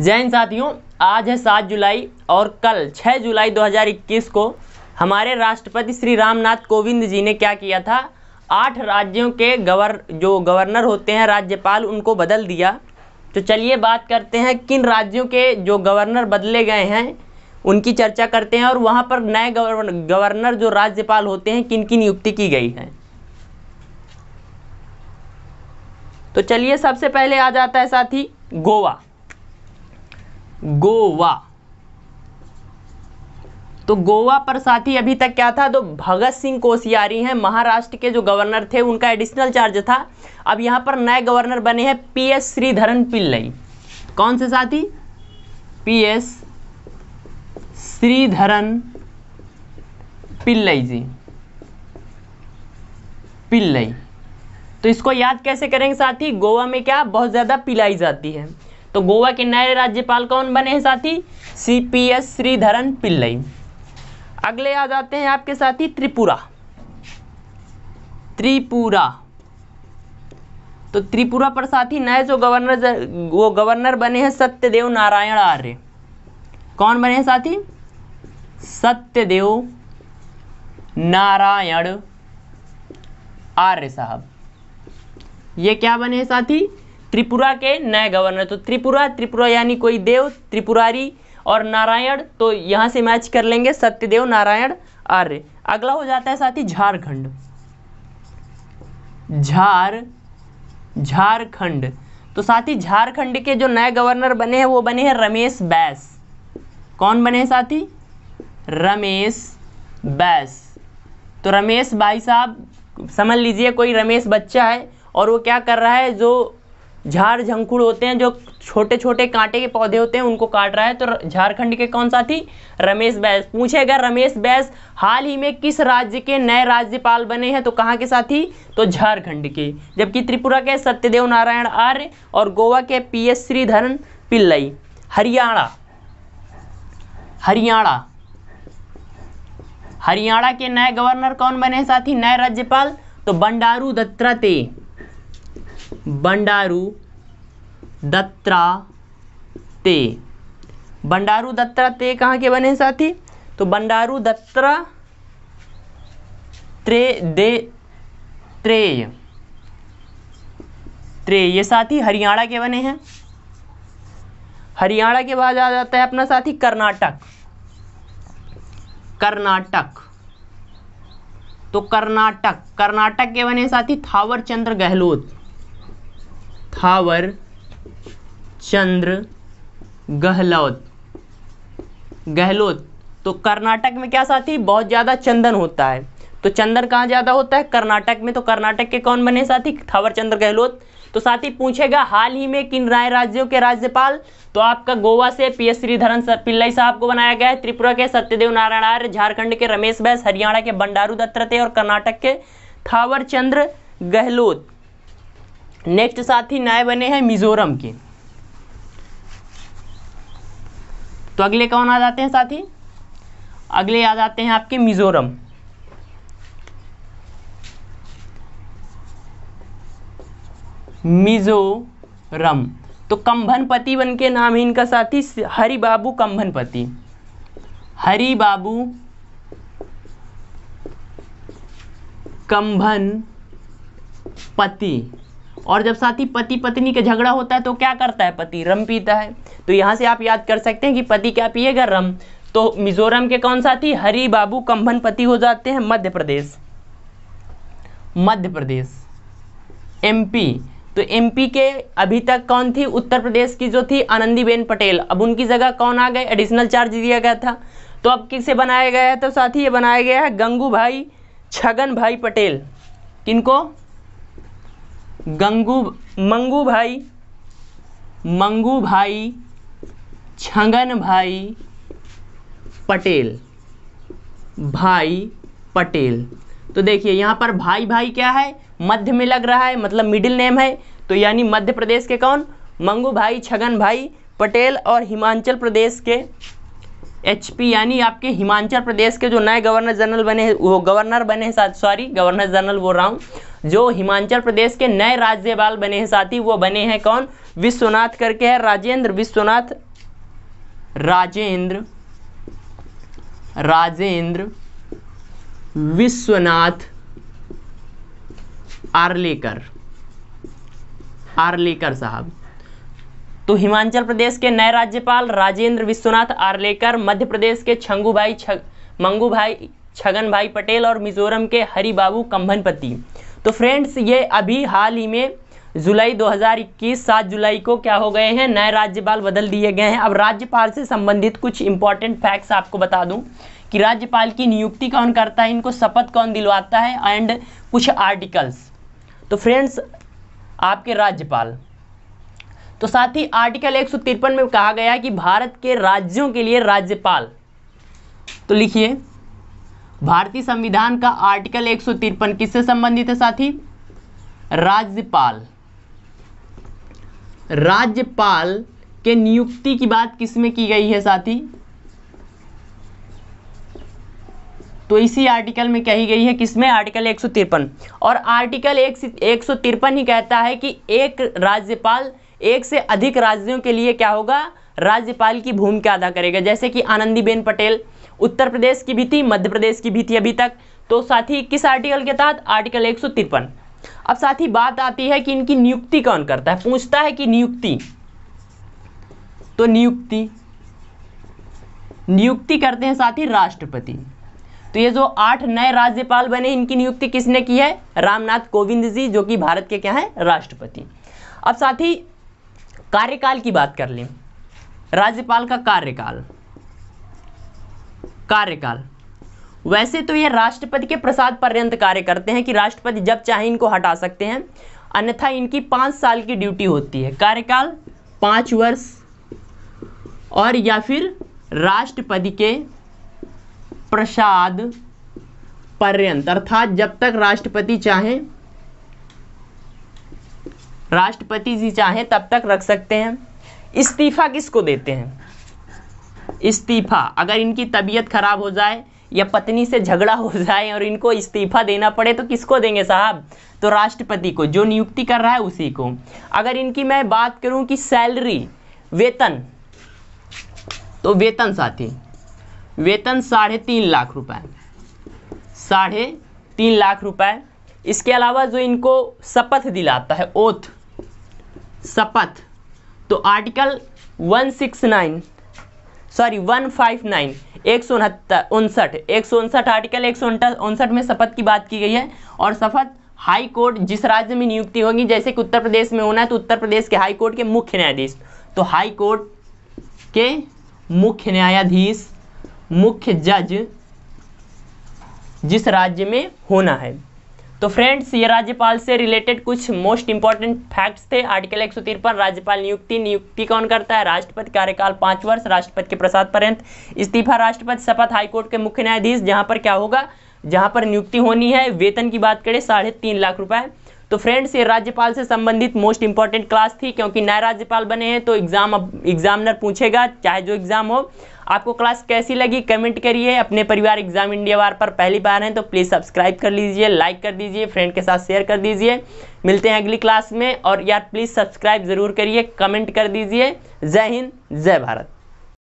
जैन साथियों, आज है सात जुलाई और कल छः जुलाई 2021 को हमारे राष्ट्रपति श्री रामनाथ कोविंद जी ने क्या किया था? आठ राज्यों के गवर, जो गवर्नर होते हैं, राज्यपाल, उनको बदल दिया। तो चलिए बात करते हैं, किन राज्यों के जो गवर्नर बदले गए हैं? उनकी चर्चा करते हैं और वहाँ पर नए गवर्नर जो राज्यपाल होते हैं किन की नियुक्ति की गई है? तो चलिए सबसे पहले आ जाता है साथी, गोवा। गोवा। तो गोवा पर साथी, अभी तक क्या था? तो भगत सिंह कोशियारी हैं, महाराष्ट्र के जो गवर्नर थे, उनका एडिशनल चार्ज था। अब यहाँ पर नए गवर्नर बने हैं पी एस श्रीधरन पिल्लई। कौन से साथी? P S Sreedharan Pillai ji. Pillai. तो इसको याद कैसे करेंगे साथी? गोवा में क्या? बहुत ज़्यादा पिलाई जाती है। तो गोवा के नए राज्यपाल कौन बने हैं साथी? C P S Sreedharan Pillai. अगले आ जाते हैं आपके साथी त्रिपुरा। त्रिपुरा। तो त्रिपुरा पर साथी नए जो गवर्नर वो गवर्नर बने हैं सत्यदेव नारायण आर्य। कौन बने हैं साथी? सत्यदेव नारायण आर्य साहब। ये क्या बने हैं साथी? त्रिपुरा के नए गवर्नर। तो त्रिपुरा त्रिपुरा यानी कोई देव, त्रिपुरारी और नारायण तो यहाँ से मैच कर लेंगे सत्यदेव, नारायण, आर्य। अगला हो जाता है साथी झारखंड। झार, झारखंड। तो साथी झारखंड के जो नए गवर्नर बने हैं, वो बने हैं रमेश बैस। कौन बने हैं साथी? रमेश बैस। तो रमेश भाई साहब, समझ लीजिए कोई रमेश बच्चा है, और वो क्या कर रहा है, जो झाड़ झंकुड़ होते हैं, जो छोटे छोटे कांटे के पौधे होते हैं, उनको काट रहा है। तो झारखंड के कौन सा थी? रमेश बैस। पूछेगा रमेश बैस, हाल ही में किस राज्य के नए राज्यपाल बने हैं? तो कहाँ के साथी? तो झारखंड के। जबकि त्रिपुरा के सत्यदेव नारायण आर्य और गोवा के पी एस श्रीधरन पिल्लई। हरियाणा। हरियाणा। हरियाणा के नए गवर्नर कौन बने हैं साथी? नए राज्यपाल। तो बंडारू दत्तात्रेय। बंडारू दत्रा ते। बंडारू दत्रा ते कहाँ के बने हैं साथी? तो बंडारू दत्ता त्रे दे त्रेय। त्रेय, ये साथी हरियाणा के बने हैं। हरियाणा के बाद आ जाता है अपना साथी कर्नाटक। कर्नाटक। तो कर्नाटक कर्नाटक के बने साथी थावर चंद्र गहलोत। थावर, चंद्र, गहलोत। गहलोत तो कर्नाटक में क्या साथी? बहुत ज़्यादा चंदन होता है। तो चंदन कहाँ ज़्यादा होता है? कर्नाटक में। तो कर्नाटक के कौन बने साथी? थावर, चंद्र, गहलोत। तो साथ पूछेगा, हाल ही में किन राय राज्यों के राज्यपाल? तो आपका गोवा से पी एस श्रीधरन पिल्लई साहब को बनाया गया है। त्रिपुरा के सत्यदेव नारायण आर्य, झारखंड के रमेश बैस, हरियाणा के बंडारू दत्तात्रेय और कर्नाटक के थावर, चंद्र, गहलोत। नेक्स्ट साथी नए बने हैं मिजोरम के। तो अगले कौन आ जाते हैं साथी? अगले आ जाते हैं आपके मिजोरम। मिजोरम। तो कंभनपति बन के नाम है इनका साथी हरि बाबू कंभनपति। हरि बाबू कंभन पति और जब साथी पति पत्नी का झगड़ा होता है तो क्या करता है पति? रम पीता है। तो यहाँ से आप याद कर सकते हैं कि पति क्या पिएगा? रम। तो मिजोरम के कौन साथी? हरी बाबू कंभन पति हो जाते हैं मध्य प्रदेश। मध्य प्रदेश। एमपी तो एमपी के अभी तक कौन थी? उत्तर प्रदेश की जो थी आनंदीबेन पटेल। अब उनकी जगह कौन आ गए? एडिशनल चार्ज दिया गया था। तो अब किसे बनाया गया है? तो साथ ही ये बनाया गया है गंगू भाई छगन भाई पटेल। किनको? गंगू, मंगू भाई मंगू भाई, छगन भाई, पटेल। भाई पटेल। तो देखिए, यहाँ पर भाई भाई क्या है? मध्य में लग रहा है मतलब मिडिल नेम है। तो यानी मध्य प्रदेश के कौन? मंगू भाई, छगन भाई, पटेल और हिमाचल प्रदेश के एचपी, यानी आपके हिमाचल प्रदेश के जो नए गवर्नर जनरल बने वो गवर्नर बने सॉरी गवर्नर जनरल बोल रहा हूँ जो हिमाचल प्रदेश के नए राज्यपाल बने हैं, साथी, वो बने हैं कौन? विश्वनाथ करके है, राजेंद्र, विश्वनाथ, राजेंद्र राजेंद्र, विश्वनाथ आर्लेकर आर्लेकर साहब। तो हिमाचल प्रदेश के नए राज्यपाल राजेंद्र विश्वनाथ आर्लेकर, मध्य प्रदेश के छंगू भाई छ मंगू भाई छगन भाई पटेल और मिजोरम के हरिबाबू कंभनपति। तो फ्रेंड्स, ये अभी हाल ही में जुलाई 2021 सात जुलाई को क्या हो गए हैं? नए राज्यपाल बदल दिए गए हैं। अब राज्यपाल से संबंधित कुछ इंपॉर्टेंट फैक्ट्स आपको बता दूँ कि राज्यपाल की नियुक्ति कौन करता है, इनको शपथ कौन दिलवाता है एंड कुछ आर्टिकल्स तो फ्रेंड्स, आपके राज्यपाल। तो साथ ही आर्टिकल एक सौ तिरपन में कहा गया कि भारत के राज्यों के लिए राज्यपाल। तो लिखिए। भारतीय संविधान का आर्टिकल एक सौ तिरपन किससे संबंधित है साथी? राज्यपाल। राज्यपाल के नियुक्ति की बात किसमें की गई है साथी? तो इसी आर्टिकल में कही गई है किसमें? आर्टिकल एक सौ तिरपन। और आर्टिकल एक एक ही कहता है कि एक राज्यपाल एक से अधिक राज्यों के लिए क्या होगा? राज्यपाल की भूमिका अदा करेगा। जैसे कि आनंदीबेन पटेल उत्तर प्रदेश की भी थी, मध्य प्रदेश की भी थी अभी तक। तो साथ किस आर्टिकल के तहत? आर्टिकल एक सौ तिरपन। अब साथ बात आती है कि इनकी नियुक्ति कौन करता है। पूछता है कि नियुक्ति। तो नियुक्ति। नियुक्ति करते हैं साथ ही राष्ट्रपति। तो ये जो आठ नए राज्यपाल बने, इनकी नियुक्ति किसने की है? रामनाथ कोविंद जी, जो कि भारत के क्या हैं? राष्ट्रपति। अब साथ ही कार्यकाल की बात कर लें। राज्यपाल का कार्यकाल। कार्यकाल। वैसे तो ये राष्ट्रपति के प्रसाद पर्यंत कार्य करते हैं कि राष्ट्रपति जब चाहे इनको हटा सकते हैं। अन्यथा इनकी पाँच साल की ड्यूटी होती है। कार्यकाल पाँच वर्ष और या फिर राष्ट्रपति के प्रसाद पर्यंत। अर्थात जब तक राष्ट्रपति चाहे, राष्ट्रपति जी चाहें, तब तक रख सकते हैं। इस्तीफा किसको देते हैं? इस्तीफा, अगर इनकी तबीयत खराब हो जाए या पत्नी से झगड़ा हो जाए और इनको इस्तीफा देना पड़े तो किसको देंगे साहब? तो राष्ट्रपति को, जो नियुक्ति कर रहा है उसी को। अगर इनकी मैं बात करूँ कि सैलरी, वेतन तो वेतन साथी, वेतन साढ़े तीन लाख रुपए, साढ़े तीन लाख रुपए। इसके अलावा जो इनको शपथ दिलाता है, ओथ, शपथ तो आर्टिकल 169 सॉरी 159 एक सौ उनहत्तर उनसठ एक सौ उनसठ आर्टिकल एक सौ उनसठ में शपथ की बात की गई है। और शपथ हाई कोर्ट जिस राज्य में नियुक्ति होगी, जैसे कि उत्तर प्रदेश में होना है तो उत्तर प्रदेश के हाई कोर्ट के मुख्य न्यायाधीश। तो हाई कोर्ट के मुख्य न्यायाधीश, मुख्य जज जिस राज्य में होना है। तो फ्रेंड्स ये राज्यपाल से रिलेटेड कुछ मोस्ट इंपॉर्टेंट फैक्ट्स थे। आर्टिकल एक सौ तिरपन राज्यपाल नियुक्ति। नियुक्ति कौन करता है? राष्ट्रपति कार्यकाल पाँच वर्ष, राष्ट्रपति के प्रसाद पर्यंत। इस्तीफा राष्ट्रपति, शपथ हाईकोर्ट के मुख्य न्यायाधीश। जहाँ पर क्या होगा? जहाँ पर नियुक्ति होनी है, वेतन की बात करें, साढ़े तीन लाख रुपए। तो फ्रेंड्स ये राज्यपाल से संबंधित मोस्ट इंपॉर्टेंट क्लास थी, क्योंकि नए राज्यपाल बने हैं तो एग्ज़ाम अब एग्जामिनर पूछेगा, चाहे जो एग्ज़ाम हो। आपको क्लास कैसी लगी कमेंट करिए। अपने परिवार एग्ज़ाम इंडिया वार पर पहली बार हैं तो प्लीज़ सब्सक्राइब कर लीजिए लाइक कर दीजिए फ्रेंड के साथ शेयर कर दीजिए। मिलते हैं अगली क्लास में, और यार प्लीज़ सब्सक्राइब ज़रूर करिए कमेंट कर दीजिए। जय हिंद, जय भारत।